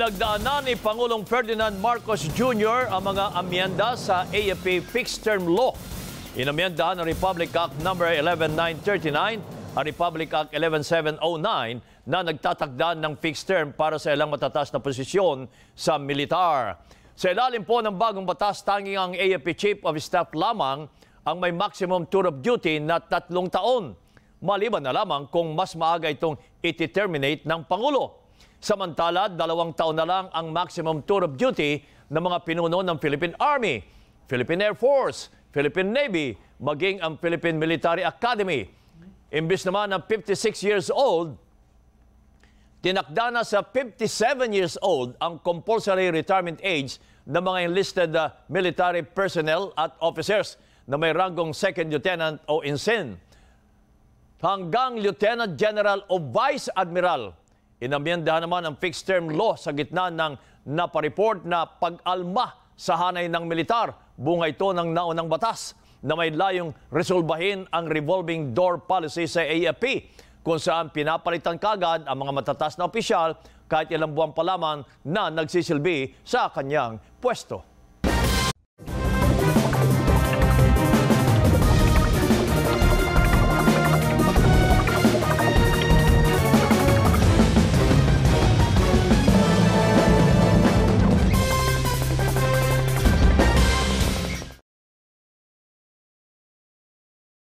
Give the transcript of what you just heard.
Pinagdaan na ni Pangulong Ferdinand Marcos Jr. ang mga amyenda sa AFP Fixed Term Law. Inamyendahan ng Republic Act No. 11939 ang Republic Act 11709 na nagtatakda ng fixed term para sa ilang matatas na posisyon sa militar. Sa ilalim po ng bagong batas, tanging ang AFP Chief of Staff lamang ang may maximum tour of duty na tatlong taon. Maliban na lamang kung mas maaga itong iti-terminate ng Pangulo. Samantala, dalawang taon na lang ang maximum tour of duty ng mga pinuno ng Philippine Army, Philippine Air Force, Philippine Navy, maging ang Philippine Military Academy. Imbis naman ng 56 years old, tinakda na sa 57 years old ang compulsory retirement age ng mga enlisted uh, military personnel at officers na may ranggong second lieutenant o ensign hanggang Lieutenant General o Vice Admiral. Inamyendahan naman ang fixed term law sa gitna ng napareport na pag-alma sa hanay ng militar. Bunga ito ng naunang batas na may layong resolbahin ang revolving door policy sa AFP kung saan pinapalitan kagad ang mga matatas na opisyal kahit ilang buwan pa lamang na nagsisilbi sa kanyang pwesto.